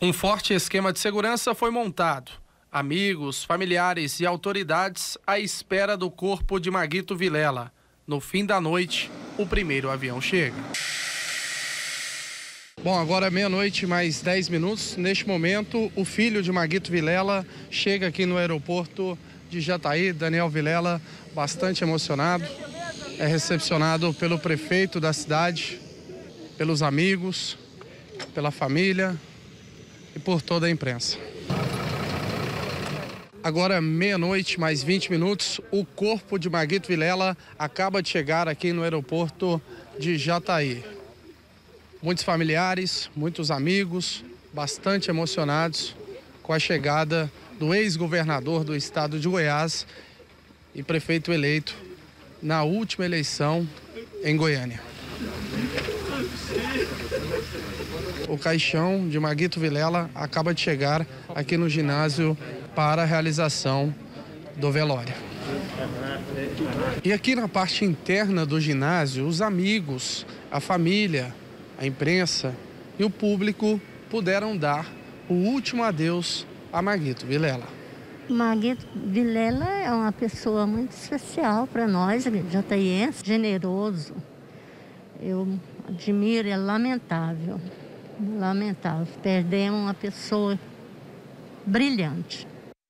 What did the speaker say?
Um forte esquema de segurança foi montado. Amigos, familiares e autoridades à espera do corpo de Maguito Vilela. No fim da noite, o primeiro avião chega. Bom, agora é meia-noite, mais 10 minutos. Neste momento, o filho de Maguito Vilela chega aqui no aeroporto de Jataí, Daniel Vilela, bastante emocionado. É recepcionado pelo prefeito da cidade, pelos amigos, pela família e por toda a imprensa. Agora, meia-noite, mais 20 minutos, o corpo de Maguito Vilela acaba de chegar aqui no aeroporto de Jataí. Muitos familiares, muitos amigos, bastante emocionados com a chegada do ex-governador do estado de Goiás e prefeito eleito na última eleição em Goiânia. O caixão de Maguito Vilela acaba de chegar aqui no ginásio para a realização do velório. E aqui na parte interna do ginásio, os amigos, a família, a imprensa e o público puderam dar o último adeus a Maguito Vilela. Maguito Vilela é uma pessoa muito especial para nós, jataiense, generoso. Eu admiro, é lamentável, lamentável. Perdemos uma pessoa brilhante.